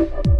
Bye.